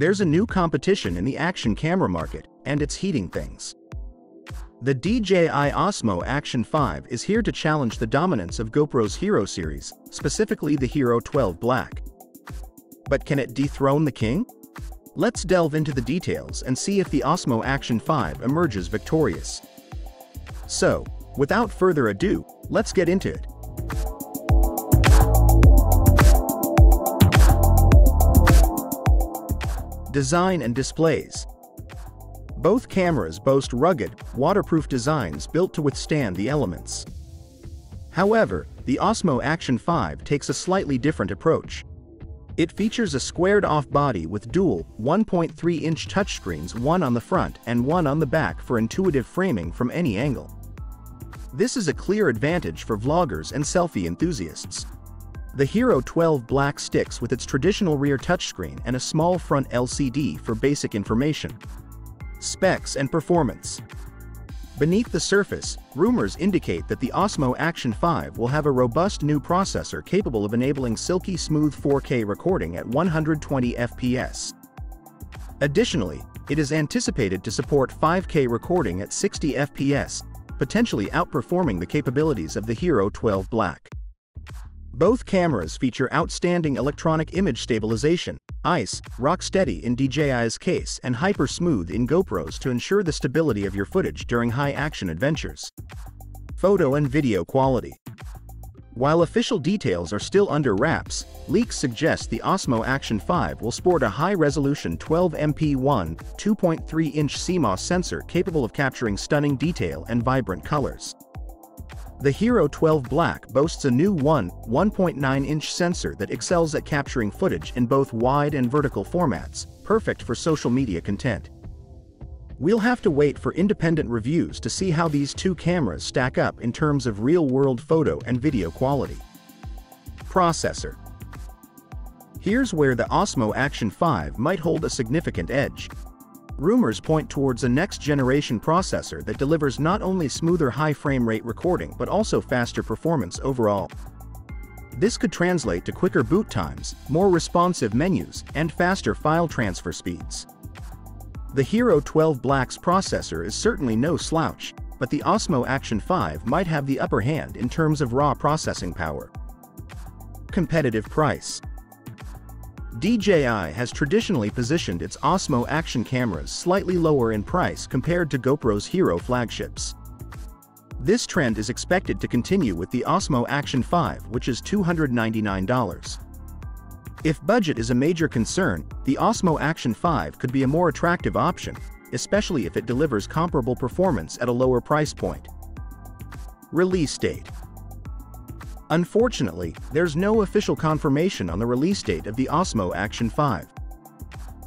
There's a new competition in the action camera market, and it's heating things. The DJI Osmo Action 5 is here to challenge the dominance of GoPro's Hero series, specifically the Hero 12 Black. But can it dethrone the king? Let's delve into the details and see if the Osmo Action 5 emerges victorious. So, without further ado, let's get into it. Design and displays. Both cameras boast rugged, waterproof designs built to withstand the elements. However, the Osmo Action 5 takes a slightly different approach. It features a squared-off body with dual 1.3-inch touchscreens one on the front and one on the back for intuitive framing from any angle. This is a clear advantage for vloggers and selfie enthusiasts. The Hero 12 Black sticks with its traditional rear touchscreen and a small front LCD for basic information. Specs and performance. Beneath the surface, rumors indicate that the Osmo Action 5 will have a robust new processor capable of enabling silky smooth 4K recording at 120 FPS. Additionally, it is anticipated to support 5K recording at 60 FPS, potentially outperforming the capabilities of the Hero 12 Black. Both cameras feature outstanding electronic image stabilization, ICE, RockSteady in DJI's case and HyperSmooth in GoPro's to ensure the stability of your footage during high-action adventures. Photo and video quality. While official details are still under wraps, leaks suggest the Osmo Action 5 will sport a high-resolution 12MP1, 2.3-inch CMOS sensor capable of capturing stunning detail and vibrant colors. The Hero 12 Black boasts a new 1, 1.9-inch sensor that excels at capturing footage in both wide and vertical formats, perfect for social media content. We'll have to wait for independent reviews to see how these two cameras stack up in terms of real-world photo and video quality. Processor Here's where the Osmo Action 5 might hold a significant edge. Rumors point towards a next-generation processor that delivers not only smoother high frame rate recording but also faster performance overall. This could translate to quicker boot times, more responsive menus, and faster file transfer speeds. The Hero 12 Black's processor is certainly no slouch, but the Osmo Action 5 might have the upper hand in terms of raw processing power. Competitive price DJI has traditionally positioned its Osmo action cameras slightly lower in price compared to GoPro's Hero flagships. This trend is expected to continue with the Osmo Action 5 which is $299. If budget is a major concern, the Osmo Action 5 could be a more attractive option, especially if it delivers comparable performance at a lower price point. Release date Unfortunately, there's no official confirmation on the release date of the Osmo Action 5.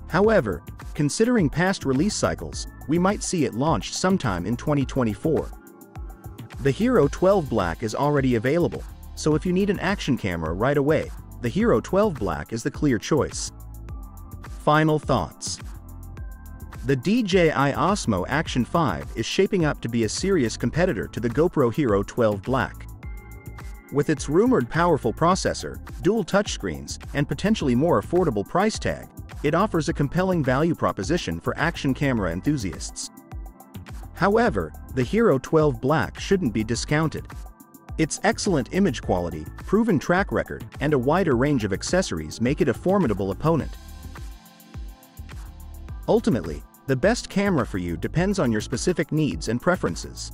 However, considering past release cycles, we might see it launched sometime in 2024. The Hero 12 Black is already available, so if you need an action camera right away, the Hero 12 Black is the clear choice. Final thoughts. The DJI Osmo Action 5 is shaping up to be a serious competitor to the GoPro Hero 12 Black. With its rumored powerful processor, dual touchscreens, and potentially more affordable price tag, it offers a compelling value proposition for action camera enthusiasts. However, the Hero 12 Black shouldn't be discounted. Its excellent image quality, proven track record, and a wider range of accessories make it a formidable opponent. Ultimately, the best camera for you depends on your specific needs and preferences.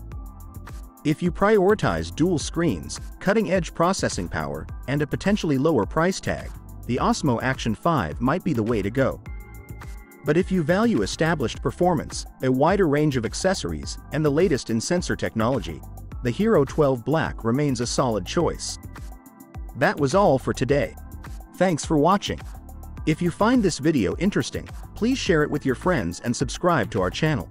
If you prioritize dual screens, cutting-edge processing power, and a potentially lower price tag, the Osmo Action 5 might be the way to go. But if you value established performance, a wider range of accessories, and the latest in sensor technology, the Hero 12 Black remains a solid choice. That was all for today. Thanks for watching. If you find this video interesting, please share it with your friends and subscribe to our channel.